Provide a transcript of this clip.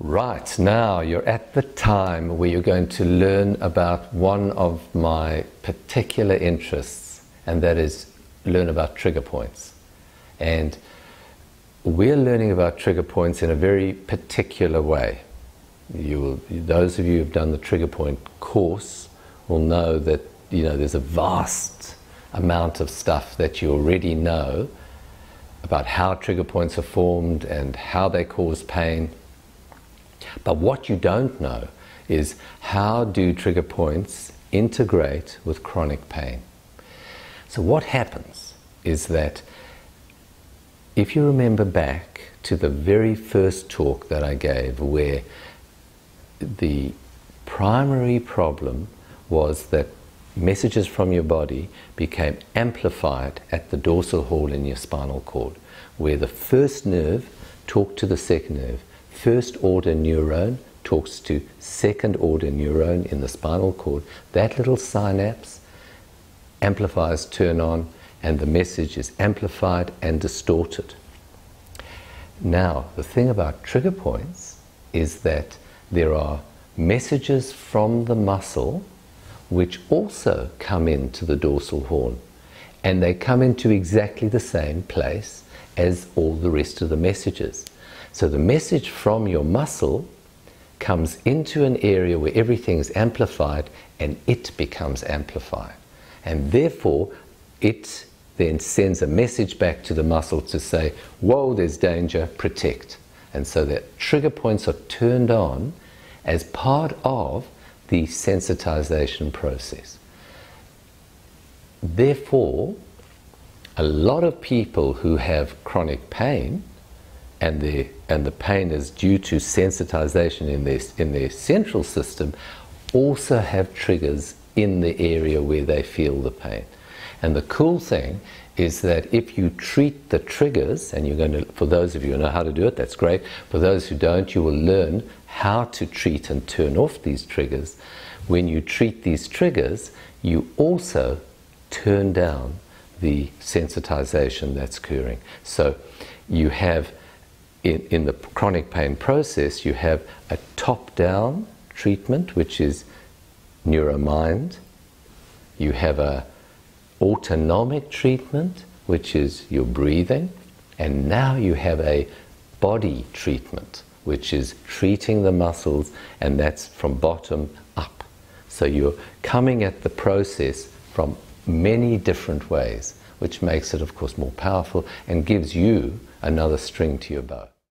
Right, now you're at the time where you're going to learn about one of my particular interests, and that is learn about trigger points. And we're learning about trigger points in a very particular way. Will, those of you who've done the trigger point course will know that you know there's a vast amount of stuff that you already know about how trigger points are formed and how they cause pain but what you don't know is how do trigger points integrate with chronic pain. So what happens is that if you remember back to the very first talk that I gave where the primary problem was that messages from your body became amplified at the dorsal horn in your spinal cord, where the first nerve talked to the second nerve first order neuron talks to second order neuron in the spinal cord. That little synapse amplifiers turn on and the message is amplified and distorted. Now, the thing about trigger points is that there are messages from the muscle which also come into the dorsal horn. And they come into exactly the same place as all the rest of the messages. So the message from your muscle comes into an area where everything is amplified and it becomes amplified. And therefore, it then sends a message back to the muscle to say, Whoa, there's danger, protect. And so that trigger points are turned on as part of the sensitization process. Therefore, a lot of people who have chronic pain and the and the pain is due to sensitization in their in their central system also have triggers in the area where they feel the pain. And the cool thing is that if you treat the triggers, and you're going to, for those of you who know how to do it, that's great. For those who don't, you will learn how to treat and turn off these triggers. When you treat these triggers, you also turn down the sensitization that's occurring. So you have in, in the chronic pain process, you have a top down treatment, which is neuromind. You have a autonomic treatment, which is your breathing. And now you have a body treatment, which is treating the muscles, and that's from bottom up. So you're coming at the process from many different ways, which makes it, of course, more powerful and gives you another string to your bow.